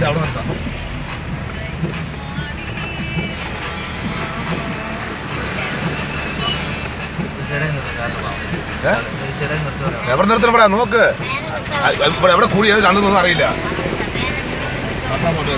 വണ്ടി അവിടെ നിർത്താം. എവിടെ നിർത്തണം ഇവിടെ നോക്ക്. എവിടെ കൂടി ഏത് അറിയില്ല. അപ്പം അങ്ങോട്ട്